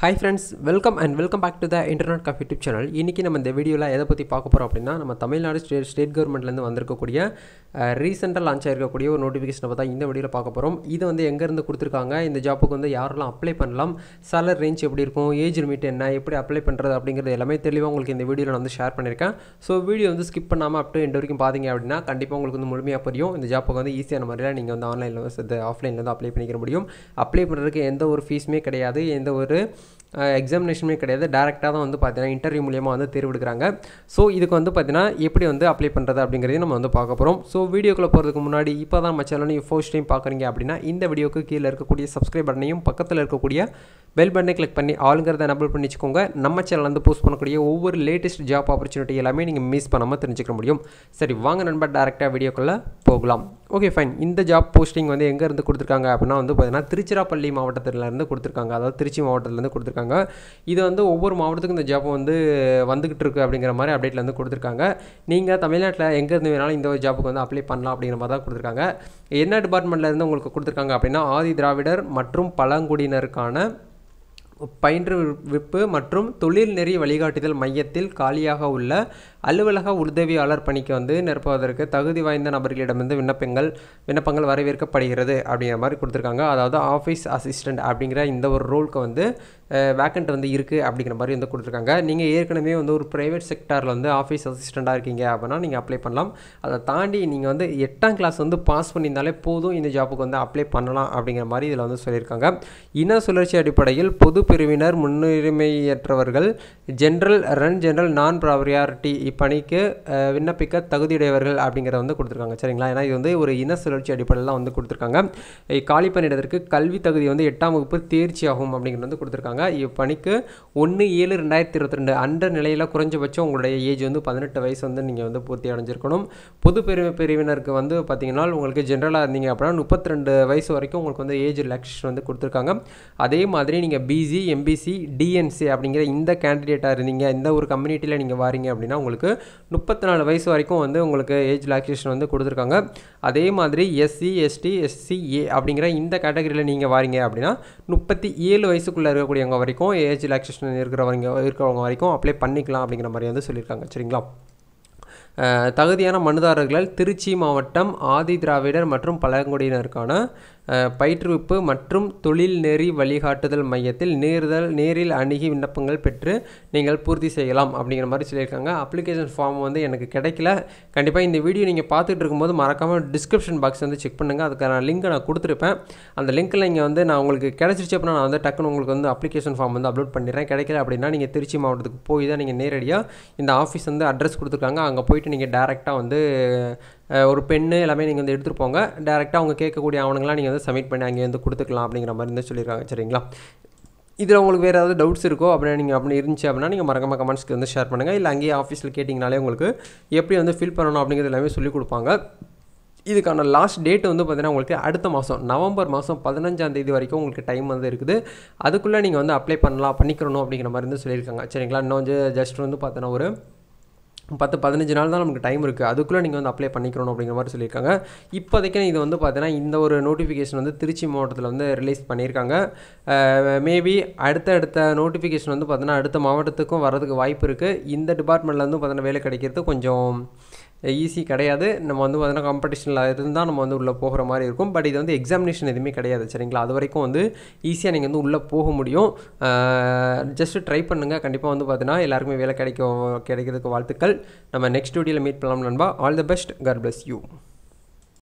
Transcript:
Hi friends welcome and welcome back to the internet coffee YouTube channel இன்றைக்கி நம்ம இந்த வீடியோவில் எதை பற்றி பார்க்க போகிறோம் அப்படின்னா நம்ம தமிழ்நாடு ஸ்டேட் ஸ்டேட் கவர்மெண்ட்லேருந்து வந்திருக்கக்கூடிய ரீசெண்டாக லான்ச் ஆகிருக்கக்கூடிய ஒரு நோட்டிஃபிகேஷனை பார்த்தா இந்த வீடியோவில் பார்க்க போகிறோம் இது வந்து எங்கேருந்து கொடுத்துருக்காங்க இந்த ஜாப்புக்கு வந்து யாரெல்லாம் அப்ளை பண்ணலாம் சேலரி ரேஞ்ச் எப்படி இருக்கும் ஏஜ் லிமிட் என்ன எப்படி அப்ளை பண்ணுறது அப்படிங்கிறது எல்லாமே தெளிவாக உங்களுக்கு இந்த வீடியோவில் நான் வந்து ஷேர் பண்ணியிருக்கேன். ஸோ வீடியோ வந்து ஸ்கிப் பண்ணாமல் அப் டு எண்ட் வரைக்கும் பார்த்தீங்க அப்படின்னா கண்டிப்பாக உங்களுக்கு வந்து முழுமையாக புரியும். இந்த ஜாப்புக்கு வந்து ஈஸியான முறையில் நீங்கள் வந்து ஆன்லைனில் வந்து ஆஃப்லைனில் வந்து அப்ளை பண்ணிக்க முடியும். அப்ளை பண்ணுறதுக்கு எந்த ஒரு ஃபீஸுமே கிடையாது. எந்த ஒரு எக்ஸாமினேஷனுமே கிடையாது. டேரெக்டாக தான் வந்து பார்த்தீங்கன்னா இன்டர்வியூ மூலியமாக வந்து தேர்வு எடுக்கிறாங்க. ஸோ இதுக்கு வந்து பார்த்தீங்கன்னா எப்படி வந்து அப்ளை பண்ணுறது அப்படிங்கிறதையும் நம்ம வந்து பார்க்க போகிறோம் ஸோ வீடியோக்குள்ளே போகிறதுக்கு முன்னாடி இப்போ தான் நம்ம சேனல் நீங்கள் ஃபர்ஸ்ட் டைம் பார்க்குறீங்க அப்படின்னா இந்த வீடியோக்கு கீழே இருக்கக்கூடிய சப்ஸ்கிரைப் பட்டனையும் பக்கத்தில் இருக்கக்கூடிய பெல் பட்டனை கிளிக் பண்ணி ஆளுங்கிறத எனபிள் பண்ணி வச்சுக்கோங்க. நம்ம சேனல் வந்து போஸ்ட் பண்ணக்கூடிய ஒவ்வொரு லேட்டஸ்ட் ஜாப் ஆப்பர்ச்சுனிட்டி எல்லாமே நீங்கள் மிஸ் பண்ணாமல் தெரிஞ்சுக்க முடியும். சரி வாங்க நண்பர் டேரெக்டாக வீடியோக்குள்ளே போகலாம். ஓகே ஃபைன் இந்த ஜாப் போஸ்டிங் வந்து எங்கே இருந்து கொடுத்துருக்காங்க அப்படின்னா வந்து பார்த்தீங்கன்னா திருச்சிராப்பள்ளி மாவட்டத்திலேருந்து கொடுத்துருக்காங்க. அதாவது திருச்சி மாவட்டத்திலேருந்து கொடுத்துருக்காங்க. இது வந்து ஒவ்வொரு மாவட்டத்துக்கும் இந்த ஜாப் வந்து வந்துக்கிட்டு இருக்கு அப்படிங்கிற மாதிரி அப்டேட்லேருந்து கொடுத்துருக்காங்க. நீங்கள் தமிழ்நாட்டில் எங்கேருந்து வேணாலும் இந்த ஜாப்புக்கு வந்து அப்ளை பண்ணலாம் அப்படிங்கிற மாதிரி தான் கொடுத்துருக்காங்க. என்ன டிபார்ட்மெண்ட்லேருந்து உங்களுக்கு கொடுத்துருக்காங்க அப்படின்னா ஆதி திராவிடர் மற்றும் பழங்குடியினருக்கான பயிற்றுவிப்பு மற்றும் தொழில் நெறி வழிகாட்டுதல் மையத்தில் காலியாக உள்ள அலுவலக உதவியாளர் பணிக்கு வந்து நிரப்புவதற்கு தகுதி வாய்ந்த நபர்களிடமிருந்து விண்ணப்பங்கள் விண்ணப்பங்கள் வரவேற்கப்படுகிறது அப்படிங்கிற மாதிரி கொடுத்துருக்காங்க. அதாவது ஆஃபீஸ் அசிஸ்டண்ட் அப்படிங்கிற இந்த ஒரு ரோலுக்கு வந்து வேக்கண்ட் வந்து இருக்குது அப்படிங்கிற மாதிரி வந்து கொடுத்துருக்காங்க. நீங்கள் ஏற்கனவே வந்து ஒரு ப்ரைவேட் செக்டாரில் வந்து ஆஃபீஸ் அசிஸ்டண்ட்டாக இருக்கீங்க அப்படின்னா நீங்கள் அப்ளை பண்ணலாம். அதை தாண்டி நீங்கள் வந்து எட்டாம் கிளாஸ் வந்து பாஸ் பண்ணியிருந்தாலே போதும் இந்த ஜாப்புக்கு வந்து அப்ளை பண்ணலாம் அப்படிங்கிற மாதிரி இதில் வந்து சொல்லியிருக்காங்க. இன சுழற்சி அடிப்படையில் பொது பிரிவினர் முன்னுரிமையற்றவர்கள் ஜென்ரல் ரன் ஜென்ரல் நான் ப்ராரியாரிட்டி இப்பணிக்கு விண்ணப்பிக்க தகுதியுடையவர்கள் அப்படிங்கிறத வந்து கொடுத்துருக்காங்க. சரிங்களா? ஏன்னா இது வந்து ஒரு இன சுழற்சி அடிப்படையில் வந்து கொடுத்துருக்காங்க. காலி பணியிடத்திற்கு கல்வி தகுதி வந்து எட்டாம் வகுப்பு தேர்ச்சி ஆகும் அப்படிங்கிறது வந்து கொடுத்துருக்காங்க. இப்பணிக்கு ஒன்று ஏழு ரெண்டாயிரத்தி இருபத்தி ரெண்டு அன்ற நிலையில் குறைஞ்சபட்சம் உங்களுடைய ஏஜ் வந்து பதினெட்டு வயசு வந்து நீங்கள் வந்து பூர்த்தி அடைஞ்சிருக்கணும். பொது பிரிவு பிரிவினருக்கு வந்து பார்த்தீங்கன்னா உங்களுக்கு ஜென்ரலாக இருந்தீங்க அப்படின்னா முப்பத்தி ரெண்டு வயசு வரைக்கும் உங்களுக்கு வந்து ஏஜ் ரிலாக்ஸேஷன் வந்து கொடுத்துருக்காங்க. அதே மாதிரி நீங்கள் பிசி எம்பிசி டிஎன்சி அப்படிங்கிற இந்த கேண்டிடேட்டாக இருந்தீங்க இந்த ஒரு கம்யூனிட்டியில் நீங்கள் வாரீங்க அப்படின்னா உங்களுக்கு முப்பத்தி நாலு வயசு வரைக்கும் வந்து உங்களுக்கு ஏஜ் ரிலாக்ஸேஷன் வந்து கொடுத்துருக்காங்க. அதே மாதிரி எஸ்சி எஸ்டி எஸ்சிஏ அப்படிங்கிற இந்த கேட்டகரியில் நீங்கள் வாரீங்க அப்படின்னா முப்பத்தி ஏழு வயசுக்குள்ளே இருக்கக்கூடியவங்க வரைக்கும் ஏஜ் ரிலாக்ஸேஷன் இருக்கிறவங்க இருக்கிறவங்க வரைக்கும் அப்ளை பண்ணிக்கலாம் அப்படிங்கிற மாதிரி வந்து சொல்லியிருக்காங்க. சரிங்களா? தகுதியான மனுதாரர்கள் திருச்சி மாவட்டம் ஆதி திராவிடர் மற்றும் பழங்குடியினருக்கான பயிற்றுவிப்பு மற்றும் தொழில் நெறி வழிகாட்டுதல் மையத்தில் நேர்தல் நேரில் அணுகி விண்ணப்பங்கள் பெற்று நீங்கள் பூர்த்தி செய்யலாம் அப்படிங்கிற மாதிரி சொல்லியிருக்காங்க. அப்ளிகேஷன் ஃபார்ம் வந்து எனக்கு கிடைக்கல. கண்டிப்பாக இந்த வீடியோ நீங்கள் பார்த்துட்டு இருக்கும்போது மறக்காமல் டிஸ்கிரிப்ஷன் பாக்ஸ் வந்து செக் பண்ணுங்கள் அதுக்கான லிங்க்கை நான் கொடுத்துருப்பேன். அந்த லிங்க்கில் இங்கே வந்து நான் உங்களுக்கு கிடச்சிருச்சு அப்படின்னா நான் வந்து டக்குன்னு உங்களுக்கு வந்து அப்ளிகேஷன் ஃபார்ம் வந்து அப்லோட் பண்ணிடுறேன். கிடைக்கல அப்படின்னா நீங்கள் திருச்சி மாவட்டத்துக்கு போய் தான் நீங்கள் நேரடியாக இந்த ஆஃபீஸ் வந்து அட்ரஸ் கொடுத்துருக்காங்க. அங்கே போயிட்டு நீங்கள் டேரெக்டாக வந்து ஒரு பெண்ணு எல்லாமே நீங்கள் வந்து எடுத்துகிட்டு போங்க. டேரெக்டாக அவங்க கேட்கக்கூடிய ஆவணங்கள்லாம் நீங்கள் வந்து சப்மிட் பண்ணி அங்கே வந்து கொடுத்துக்கலாம் அப்படிங்கிற மாதிரி வந்து சொல்லியிருக்காங்க சரிங்களா? இதில் உங்களுக்கு வேறு ஏதாவது டவுட்ஸ் இருக்கோ அப்படின்னா நீங்கள் அப்படி இருந்துச்சு அப்படின்னா நீங்கள் மறக்காம கமெண்ட்ஸ்க்கு வந்து ஷேர் பண்ணுங்கள் இல்லை அங்கேயே ஆஃபீஸில் கேட்டிங்கனாலே உங்களுக்கு எப்படி வந்து ஃபில் பண்ணணும் அப்படிங்கிறது எல்லாமே சொல்லிக் கொடுப்பாங்க. இதுக்கான லாஸ்ட் டேட் வந்து பார்த்திங்கன்னா உங்களுக்கு அடுத்த மாதம் நவம்பர் மாதம் பதினஞ்சாம் தேதி வரைக்கும் உங்களுக்கு டைம் வந்து இருக்குது. அதுக்குள்ளே நீங்கள் வந்து அப்ளை பண்ணலாம் பண்ணிக்கிறணும் அப்படிங்கிற மாதிரி வந்து சொல்லியிருக்காங்க சரிங்களா? இன்னும் வந்து ஜஸ்ட் வந்து பார்த்தீங்கன்னா ஒரு பத்து பதினஞ்சு நாள் தான் நமக்கு டைம் இருக்குது அதுக்குள்ளே நீங்கள் வந்து அப்ளை பண்ணிக்கணும் அப்படிங்கிற மாதிரி சொல்லியிருக்காங்க. இப்போதைக்கு இது வந்து பார்த்தீங்கன்னா இந்த ஒரு நோட்டிஃபிகேஷன் வந்து திருச்சி மாவட்டத்தில் வந்து ரிலீஸ் பண்ணியிருக்காங்க. மேபி அடுத்த அடுத்த நோட்டிஃபிகேஷன் வந்து பார்த்தீங்கன்னா அடுத்த மாவட்டத்துக்கும் வரதுக்கு வாய்ப்பு இருக்குது இந்த டிபார்ட்மெண்ட்டில் வந்து பார்த்தீங்கன்னா வேலை கிடைக்கிறது கொஞ்சம் ஈஸி கிடையாது. நம்ம வந்து பார்த்தீங்கன்னா காம்படிஷனில் இருந்தால் நம்ம வந்து உள்ளே போகிற மாதிரி இருக்கும். பட் இது வந்து எக்ஸாமினேஷன் எதுவுமே கிடையாது சரிங்களா? அது வரைக்கும் வந்து ஈஸியாக நீங்கள் வந்து உள்ளே போக முடியும். ஜஸ்ட்டு ட்ரை பண்ணுங்கள் கண்டிப்பாக வந்து பார்த்தீங்கன்னா எல்லாருக்குமே வேலை கிடைக்கும் கிடைக்கிறதுக்கு வாழ்த்துக்கள். நம்ம நெக்ஸ்ட் வீடியோவில் மீட் பண்ணலாம் நண்பா. All the best God bless you